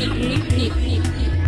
technique.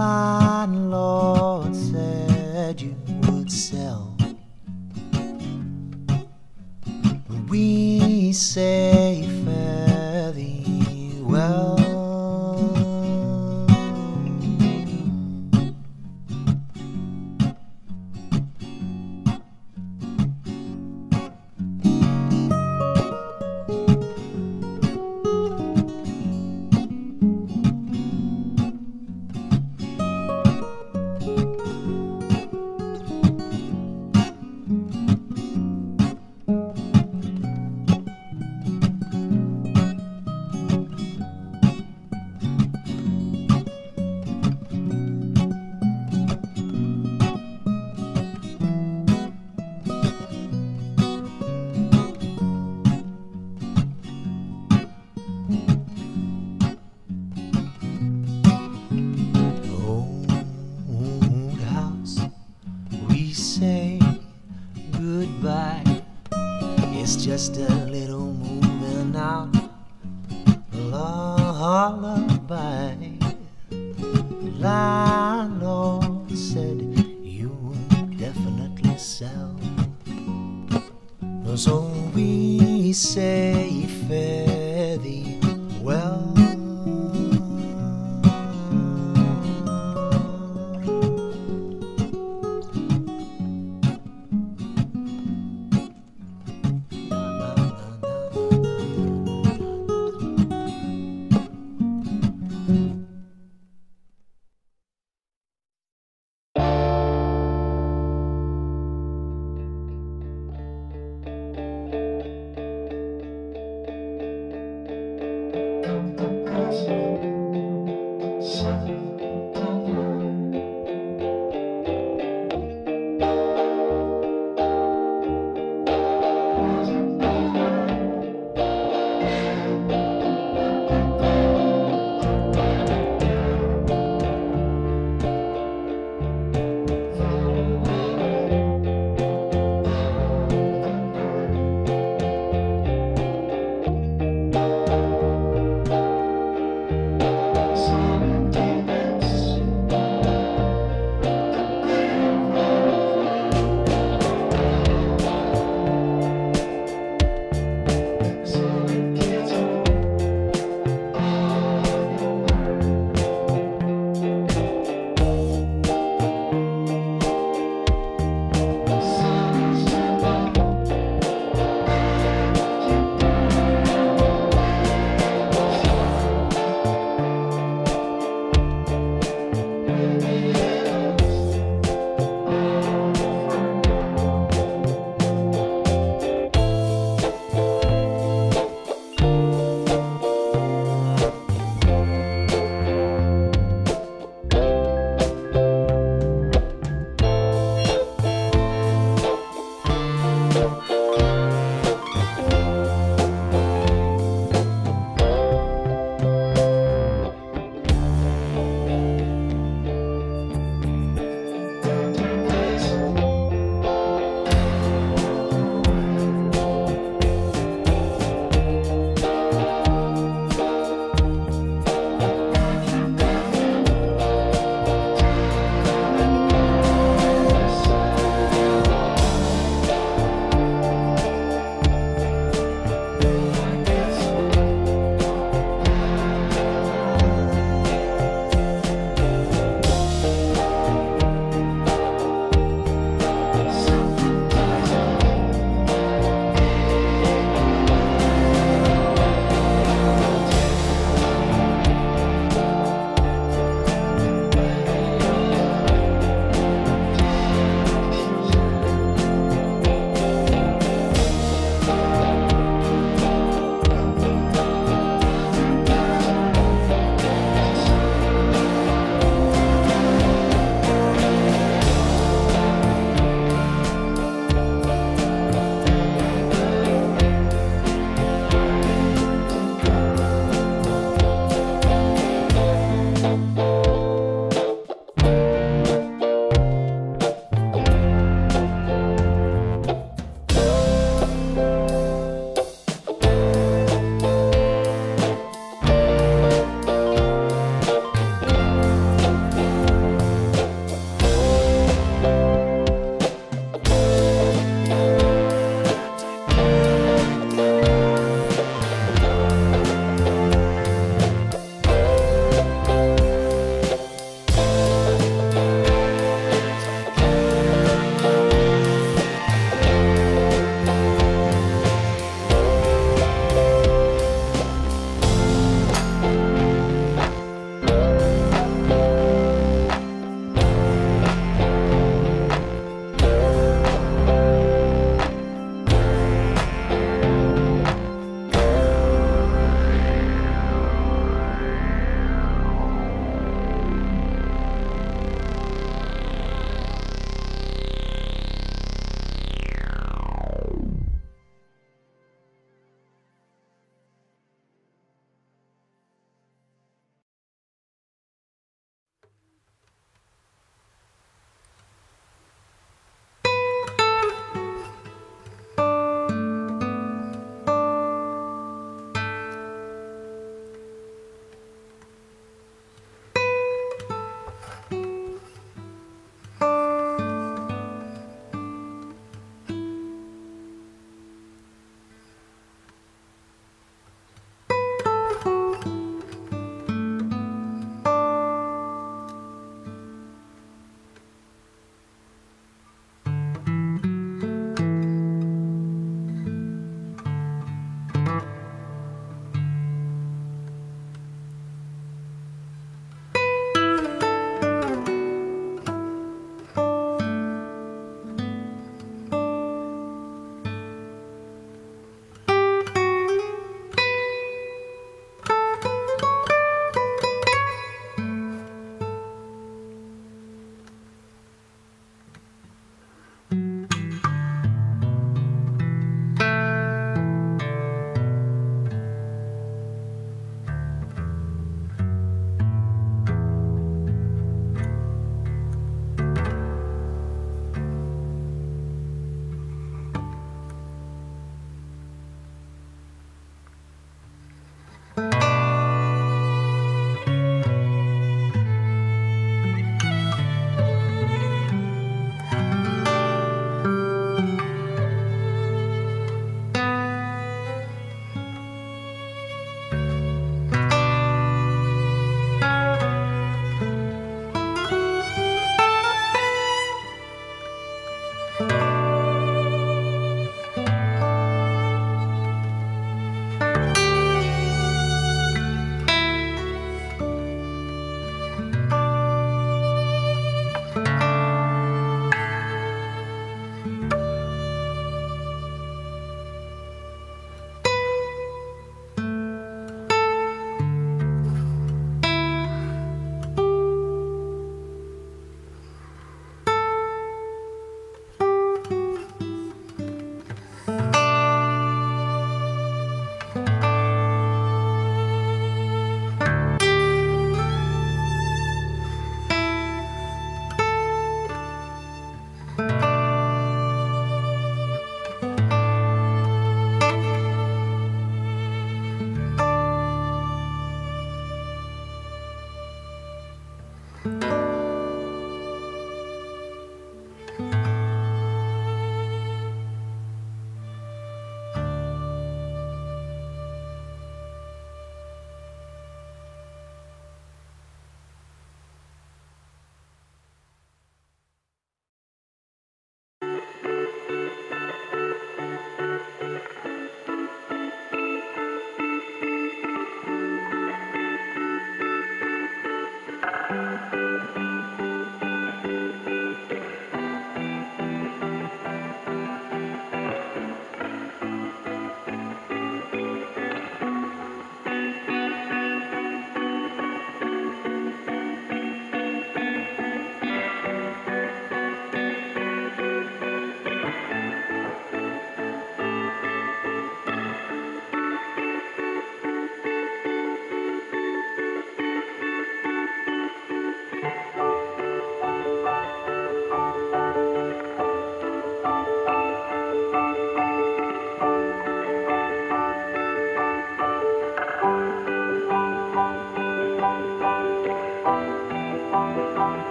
la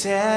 said,